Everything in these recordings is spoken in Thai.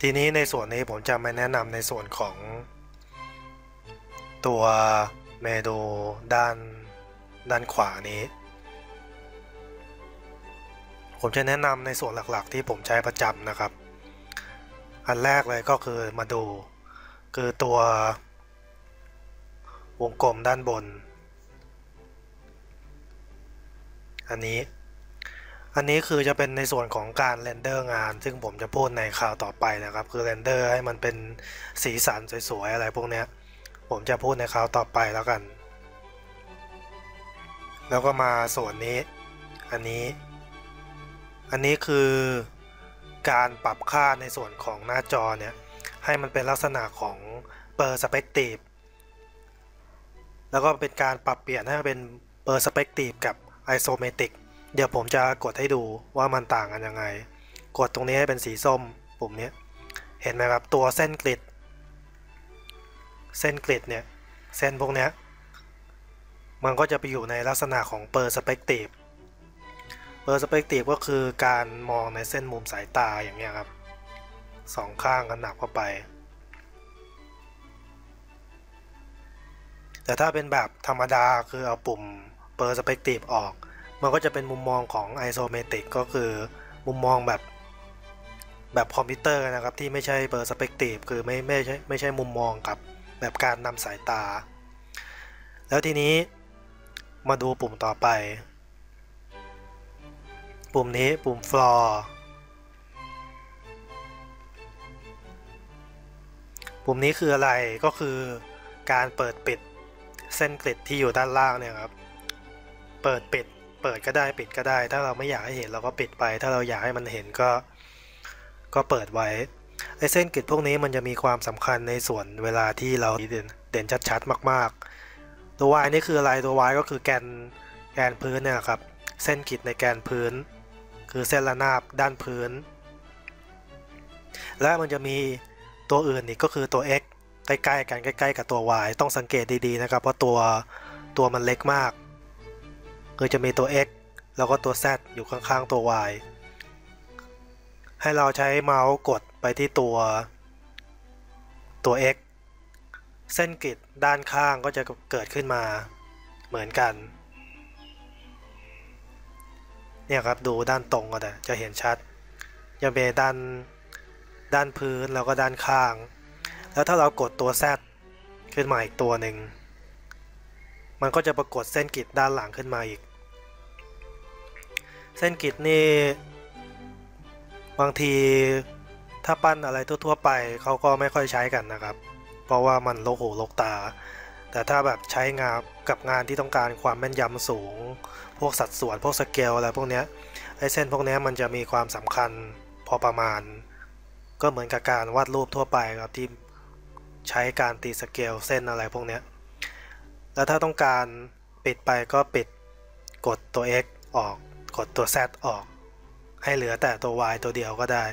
ทีนี้ในส่วนนี้ผมจะม่แนะนำในส่วนของตัวเมนูด้านด้านขวานี้ ผมจะแนะนำในส่วนหลักๆ ที่ผมใช้ประจำนะครับ อันแรกเลยก็คือมาดู คือตัววงกลมด้านบน อันนี้ อันนี้คือจะเป็นในส่วนของการ render งาน ซึ่งผมจะพูดในคราวต่อไปนะครับ คือ render ให้มันเป็นสีสันสวยๆอะไรพวกนี้ผมจะพูดในคราวต่อไปแล้วกัน แล้วก็มาส่วนนี้ อันนี้ อันนี้คือการปรับค่าในส่วนของหน้าจอเนี่ย ให้มันเป็นลักษณะของ perspective แล้วก็เป็นการปรับเปลี่ยนให้เป็นperspective กับ isometric เดี๋ยวผมจะกดให้ดูว่ามันต่างกันยังไง กดตรงนี้ให้เป็นสีส้มปุ่มนี้เห็นไหมครับตัวเส้น grid เส้น grid เนี่ยเส้นพวกนี้มันก็จะไปอยู่ในลักษณะของ perspective perspective ก็คือการมองในเส้นมุมสายตาอย่างเงี้ยครับสองข้างกันหนักเข้าไป แต่ถ้าเป็นแบบธรรมดาคือเอาปุ่ม perspective ออก มันก็จะเป็นมุมมองของ isometric ก็คือมุมมองแบบแบบคอมพิวเตอร์นะครับ ที่ไม่ใช่ perspective คือไม่ไม่ใช่ไม่ใช่มุมมองกับแบบการนำสายตา แล้วทีนี้มาดูปุ่มต่อไป ปุ่มนี้ปุ่ม floor ปุ่มนี้คืออะไรก็คือการเปิดปิดเส้นกริดที่อยู่ด้านล่างเนี่ยครับ เปิดปิด เปิดก็ได้ปิดก็ได้ ถ้าเราไม่อยากให้เห็นเราก็ปิดไป ถ้าเราอยากให้มันเห็นก็ ก็เปิดไว้ไอเส้นกริดพวกนี้มันจะมีความสำคัญในส่วนเวลาที่เราเด่นเด่นชัดๆมาก ๆ ตัว y นี่คืออะไรตัว y ก็คือแกนแกนพื้นเนี่ยครับ เส้นกริดในแกนพื้น คือเส้นระนาบด้านพื้น และมันจะมีตัวอื่นอีกก็คือตัว x ใกล้ๆกันใกล้ ๆ กับตัว y ต้องสังเกตดีๆนะครับเพราะตัวตัวมันเล็กมาก คือจะมีตัว x แล้วก็ตัว z อยู่ข้างๆตัว y ให้เราใช้เมาส์กดไปที่ตัวตัว x เส้นกริดด้านข้างก็จะเกิดขึ้นมาเหมือนกัน เนี่ยครับดูด้านตรงก็ได้จะเห็นชัดจะเป็นด้านด้านพื้นแล้วก็ด้านข้าง แล้วถ้าเรากดตัว Z ขึ้นมาอีกตัวหนึ่ง มันก็จะปรากฏเส้นกริดด้านหลังขึ้นมาอีก เส้นกริดนี่บางทีถ้าปั้นอะไรทั่ว ๆ ไปเขาก็ไม่ค่อยใช้กันนะครับ เพราะว่ามันโลกหูโลกตา แต่ถ้าแบบใช้งานกับงานที่ต้องการความแม่นยำสูง พวกสัดส่วนพวกสเกลอะไรพวกนี้ไอ้เส้นพวกนี้มันจะมีความสำคัญพอประมาณ ก็เหมือนกับการวาดรูปทั่วไปครับที่ใช้การตีสเกลเส้นอะไรพวกนี้แล้วถ้าต้องการปิดไปก็ปิดกดตัว x ออก กดตัว z ออก ให้เหลือแต่ตัว y ตัวเดียวก็ได้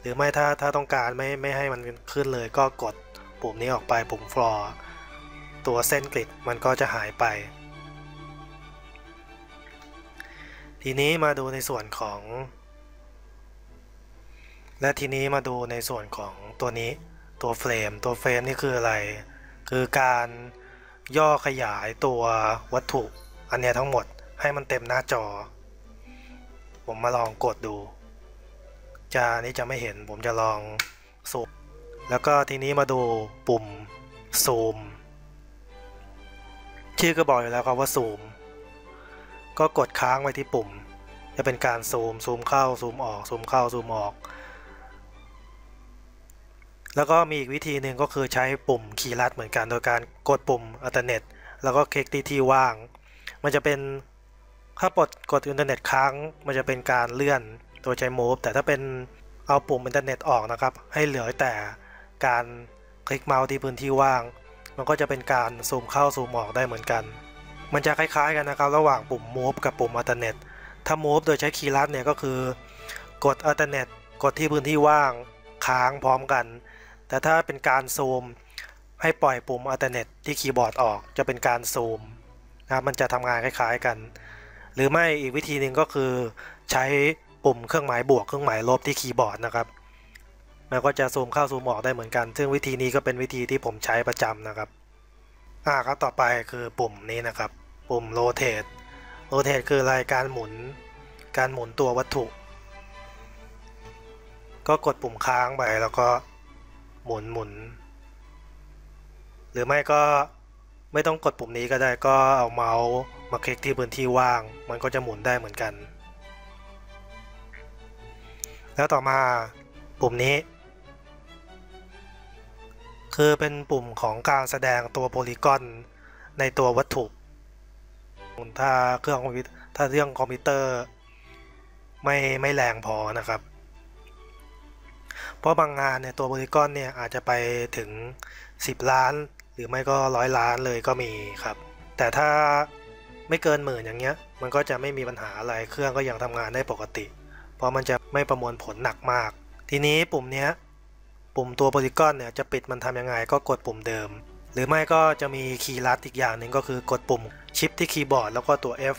หรือไม่ถ้าถ้าต้องการไม่ไม่ให้มันขึ้นเลยก็กดปุ่มนี้ออกไปปุ่ม floor ตัวเส้นกริดมันก็จะหายไป ทีนี้มาดูในส่วนของ และทีนี้มาดูในส่วนของตัวนี้ตัวเฟรม ตัวเฟรมนี่คืออะไร คือการย่อขยายตัววัตถุอันนี้ทั้งหมด ให้มันเต็มหน้าจอ ผมมาลองกดดู จะนี่จะไม่เห็นผมจะลองซูมแล้วก็ทีนี้มาดูปุ่มซูม ชื่อก็บอกอยู่แล้วครับว่าซูม ก็กดค้างไว้ที่ปุ่ม จะเป็นการซูมซูมเข้าซูมออกซูมเข้าซูมออก แล้วก็มีอีกวิธีหนึ่งก็คือใช้ปุ่มคีย์ลัดเหมือนกัน โดยการกดปุ่มอัลเทอร์เน็ตแล้วก็คลิกที่ที่ว่าง มันจะเป็น ถ้าปลดกด alternate ค้างมันจะเป็นการเลื่อนโดยใช้ move แต่ถ้าเป็นเอาปุ่ม alternate ออกนะครับ ให้เหลือแต่การคลิกเมาส์ที่พื้นที่ว่าง มันก็จะเป็นการซูมเข้าซูมออกได้เหมือนกัน มันจะคล้ายๆกันนะครับ ระหว่างปุ่ม move กับปุ่ม alternate ถ้า move โดยใช้คีย์ลัดเนี่ยก็คือ กด alternate กดที่พื้นที่ว่างค้างพร้อมกัน แต่ถ้าเป็นการซูมให้ปล่อยปุ่ม alternate ที่คีย์บอร์ดออกจะเป็นการซูมนะครับมันจะทำงานคล้ายๆกัน หรือไม่อีกวิธีหนึ่งก็คือใช้ปุ่มเครื่องหมายบวกเครื่องหมายลบที่คีย์บอร์ดนะครับมันก็จะซูมเข้าซูมออกได้เหมือนกัน ซึ่งวิธีนี้ก็เป็นวิธีที่ผมใช้ประจำนะครับอ่าครับต่อไปคือปุ่มนี้นะครับ ปุ่ม rotate rotate คือรายการหมุน การหมุนตัววัตถุ ก็กดปุ่มค้างไปแล้วก็หมุนหมุน หรือไม่ก็ ไม่ต้องกดปุ่มนี้ก็ได้ก็เอาเมาส์มาคลิกที่พื้นที่ว่าง มันก็จะหมุนได้เหมือนกัน แล้วต่อมาปุ่มนี้ คือเป็นปุ่มของการแสดงตัวโพลีกอนในตัววัตถุ ถ้าเครื่องคอมพิวถ้าเรื่องคอมพิวเตอร์ ไม่ไม่แรงพอนะครับ เพราะบางงานเนี่ยตัวโพลีกอนเนี่ยอาจจะไปถึง10 ล้าน หรือไม่ก็ร้อยล้านเลยก็มีครับ แต่ถ้าไม่เกินหมื่นอย่างเงี้ย มันก็จะไม่มีปัญหาอะไรเครื่องก็ยังทำงานได้ปกติ เพราะมันจะไม่ประมวลผลหนักมาก ทีนี้ปุ่มเนี้ยปุ่มตัวโพลีกอนเนี่ยจะปิดมันทำยังไงก็กดปุ่มเดิม หรือไม่ก็จะมีคีย์ลัดอีกอย่างหนึ่งก็คือกดปุ่มชิปที่คีย์บอร์ดแล้วก็ตัว F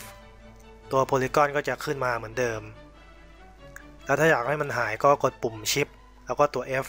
ตัวโพลีกอนก็จะขึ้นมาเหมือนเดิม แล้วถ้าอยากให้มันหายก็กดปุ่มชิปแล้วก็ตัว F